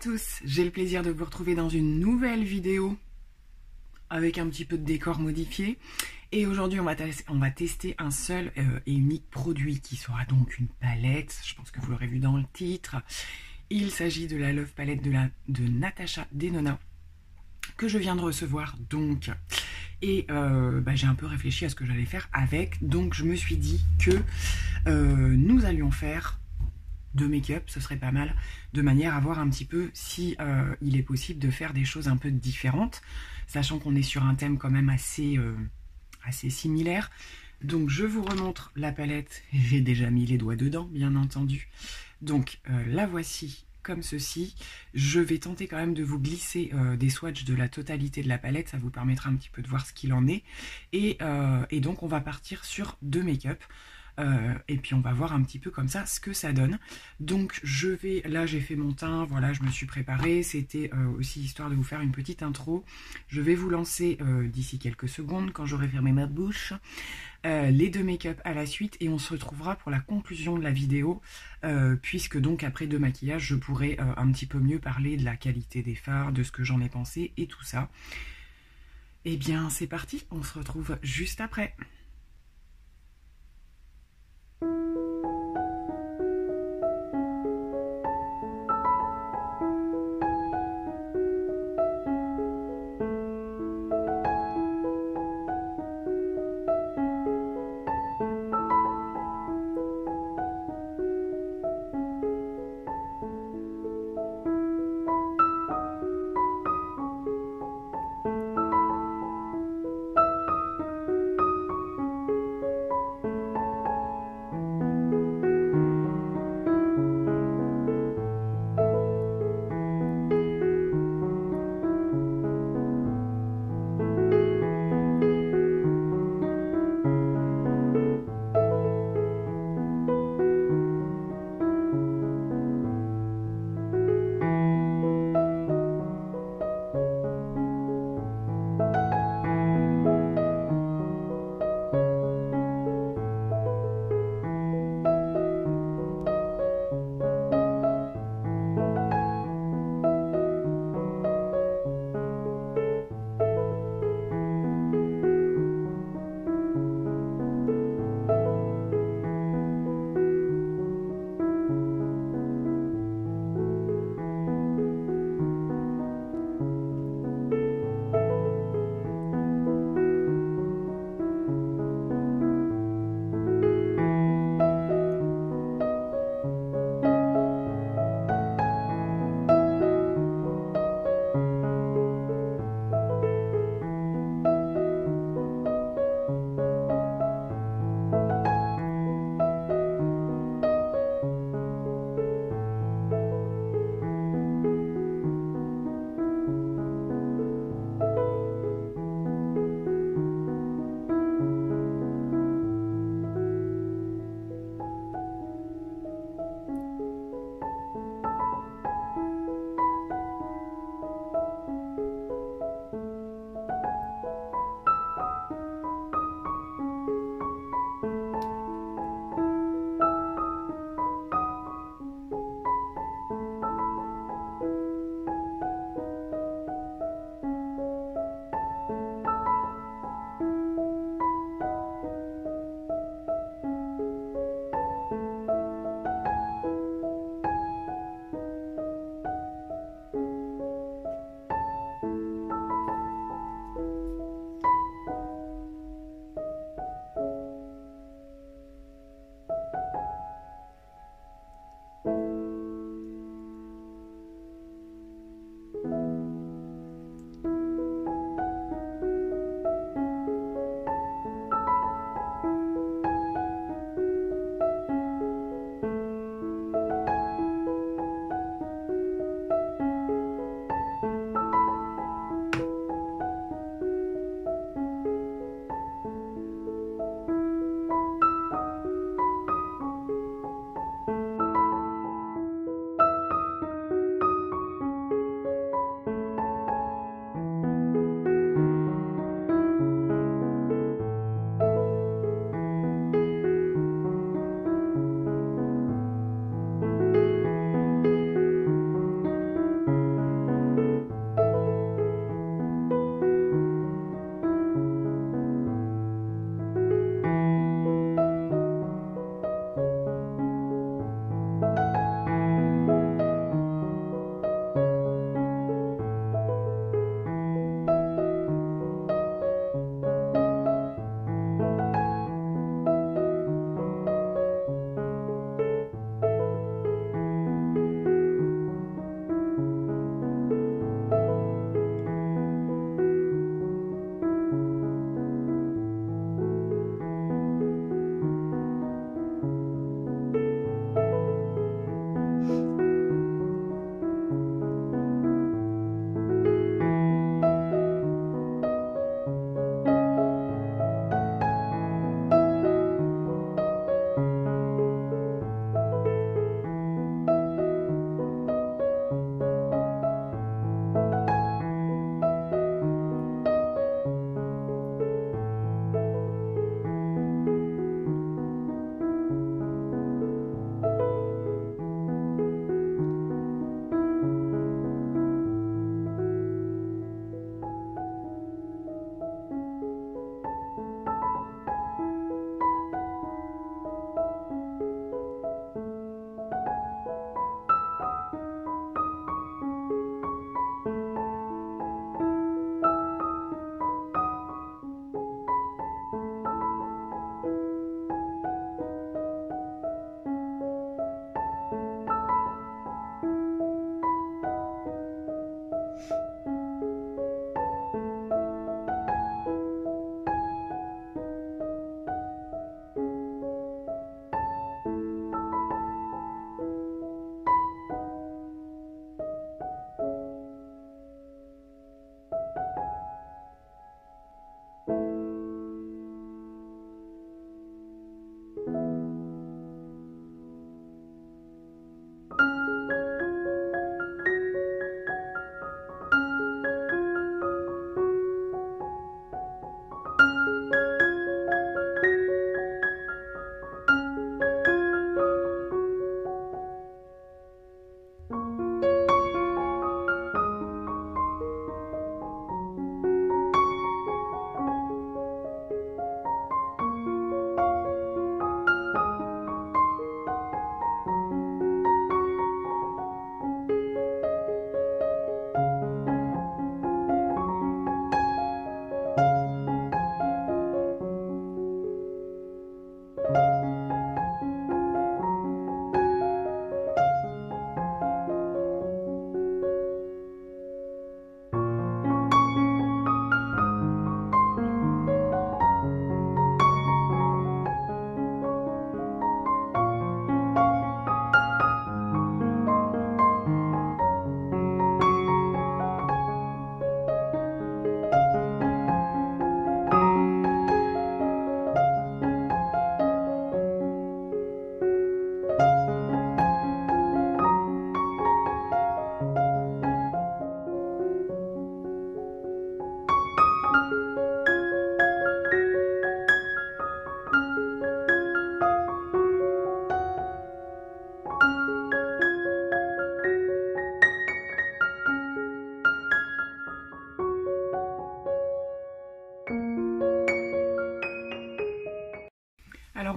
tous, j'ai le plaisir de vous retrouver dans une nouvelle vidéo avec un petit peu de décor modifié. Et aujourd'hui, on, va tester un seul euh, et unique produit qui sera donc une palette. Je pense que vous l'aurez vu dans le titre. Il s'agit de la Love Palette de, la, de Natacha Denona que je viens de recevoir donc. Et euh, bah, j'ai un peu réfléchi à ce que j'allais faire avec. Donc je me suis dit que euh, nous allions faire de make-up, ce serait pas mal, de manière à voir un petit peu si euh, il est possible de faire des choses un peu différentes, sachant qu'on est sur un thème quand même assez, euh, assez similaire. Donc je vous remontre la palette, j'ai déjà mis les doigts dedans, bien entendu. Donc euh, la voici comme ceci. Je vais tenter quand même de vous glisser des swatchs de la totalité de la palette, ça vous permettra un petit peu de voir ce qu'il en est. Et, et donc on va partir sur deux make-up. Euh, et puis on va voir un petit peu comme ça ce que ça donne. Donc je vais, là j'ai fait mon teint, voilà je me suis préparée, c'était euh, aussi histoire de vous faire une petite intro. Je vais vous lancer euh, d'ici quelques secondes quand j'aurai fermé ma bouche. les deux make-up à la suite et on se retrouvera pour la conclusion de la vidéo puisque donc après deux maquillages je pourrai un petit peu mieux parler de la qualité des fards, de ce que j'en ai pensé et tout ça. Eh bien c'est parti, on se retrouve juste après.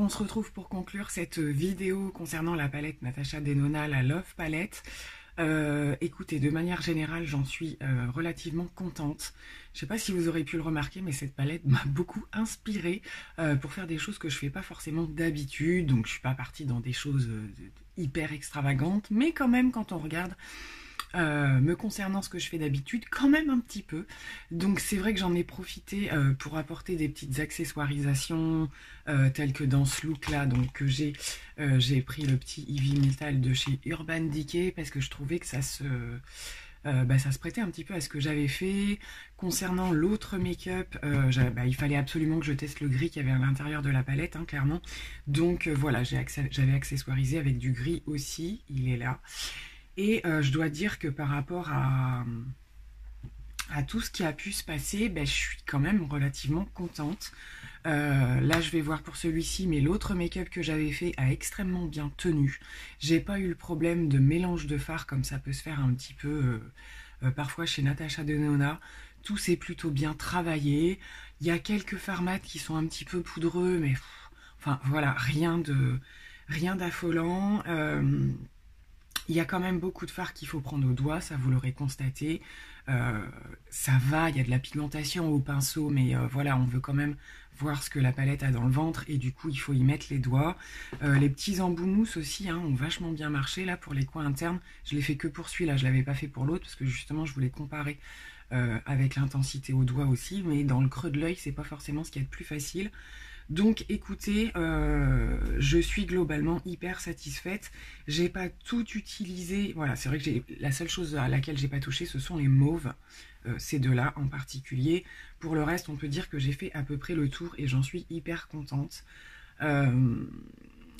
On se retrouve pour conclure cette vidéo concernant la palette Natasha Denona, la Love Palette. Euh, écoutez, de manière générale, j'en suis euh, relativement contente. Je ne sais pas si vous aurez pu le remarquer, mais cette palette m'a beaucoup inspirée euh, pour faire des choses que je fais pas forcément d'habitude. Donc, je suis pas partie dans des choses hyper extravagantes, mais quand même, quand on regarde euh, me concernant ce que je fais d'habitude, quand même un petit peu. Donc c'est vrai que j'en ai profité euh, pour apporter des petites accessoirisations euh, telles que dans ce look là, donc j'ai j'ai pris le petit Ivy Metal de chez Urban Decay parce que je trouvais que ça se bah, ça se prêtait un petit peu à ce que j'avais fait. Concernant l'autre make-up, bah, il fallait absolument que je teste le gris qu'il y avait à l'intérieur de la palette, hein, clairement. Donc voilà, j'avais accessoirisé avec du gris aussi, il est là. Et euh, je dois dire que par rapport à, tout ce qui a pu se passer, ben, je suis quand même relativement contente. Euh, là, je vais voir pour celui-ci, mais l'autre make-up que j'avais fait a extrêmement bien tenu. J'ai pas eu le problème de mélange de fard comme ça peut se faire un petit peu euh, parfois chez Natasha Denona. Tout s'est plutôt bien travaillé. Il y a quelques fards qui sont un petit peu poudreux, mais enfin voilà, rien de rien d'affolant. Il y a quand même beaucoup de fards qu'il faut prendre au doigt, ça vous l'aurez constaté. Euh, ça va, il y a de la pigmentation au pinceau, mais euh, voilà, on veut quand même voir ce que la palette a dans le ventre et du coup il faut y mettre les doigts. Euh, les petits embouts mousse aussi hein, ont vachement bien marché là pour les coins internes. Je l'ai fait que pour celui-là, je l'avais pas fait pour l'autre parce que justement je voulais comparer avec l'intensité au doigt aussi, mais dans le creux de l'œil c'est pas forcément ce qui est le plus facile. Donc écoutez, euh, je suis globalement hyper satisfaite. J'ai pas tout utilisé. Voilà, c'est vrai que la seule chose à laquelle j'ai pas touché, ce sont les mauves. Euh, ces deux-là en particulier. Pour le reste, on peut dire que j'ai fait à peu près le tour et j'en suis hyper contente. Euh,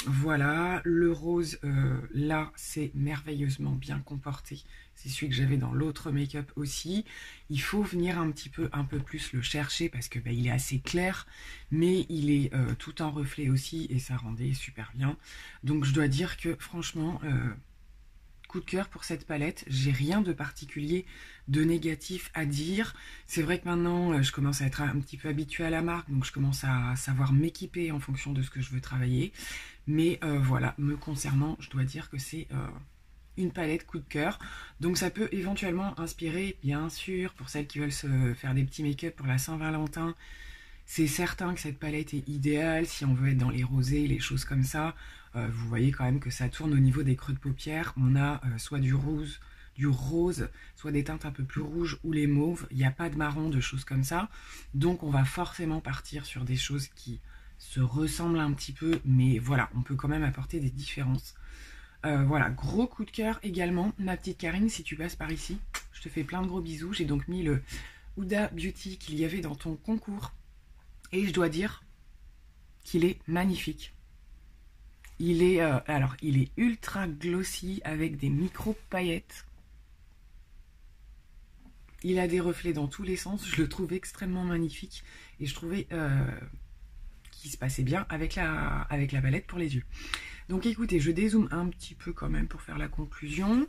voilà, le rose, euh, là, c'est merveilleusement bien comporté. C'est celui que j'avais dans l'autre make-up aussi. Il faut venir un petit peu, un peu plus le chercher parce que bah, il est assez clair, mais il est euh, tout en reflet aussi et ça rendait super bien. Donc je dois dire que franchement, euh, coup de cœur pour cette palette. J'ai rien de particulier de négatif à dire. C'est vrai que maintenant, je commence à être un petit peu habituée à la marque, donc je commence à savoir m'équiper en fonction de ce que je veux travailler. Mais euh, voilà, me concernant, je dois dire que c'est euh, une palette coup de cœur. Donc ça peut éventuellement inspirer, bien sûr, pour celles qui veulent se faire des petits make-up pour la Saint-Valentin. C'est certain que cette palette est idéale si on veut être dans les rosés, les choses comme ça. Euh, vous voyez quand même que ça tourne au niveau des creux de paupières. On a soit du rose, du rose, soit des teintes un peu plus rouges ou les mauves. Il n'y a pas de marron, de choses comme ça. Donc on va forcément partir sur des choses qui se ressemblent un petit peu, mais voilà, on peut quand même apporter des différences. Euh, voilà, gros coup de cœur également, ma petite Karine, si tu passes par ici, je te fais plein de gros bisous. J'ai donc mis le Huda Beauty qu'il y avait dans ton concours. Et je dois dire qu'il est magnifique. Il est, euh, alors, il est ultra glossy avec des micro paillettes. Il a des reflets dans tous les sens. Je le trouve extrêmement magnifique. Et je trouvais euh, se passait bien avec la, avec la palette pour les yeux. Donc écoutez, je dézoome un petit peu quand même pour faire la conclusion.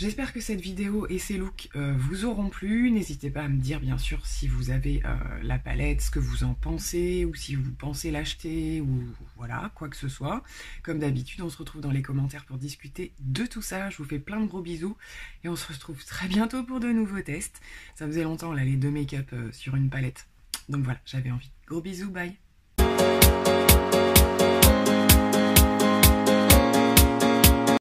J'espère que cette vidéo et ces looks euh, vous auront plu. N'hésitez pas à me dire bien sûr si vous avez euh, la palette, ce que vous en pensez, ou si vous pensez l'acheter, ou voilà, quoi que ce soit. Comme d'habitude, on se retrouve dans les commentaires pour discuter de tout ça. Je vous fais plein de gros bisous et on se retrouve très bientôt pour de nouveaux tests. Ça faisait longtemps là les deux make-up euh, sur une palette. Donc voilà, j'avais envie. Gros bisous, bye Bye.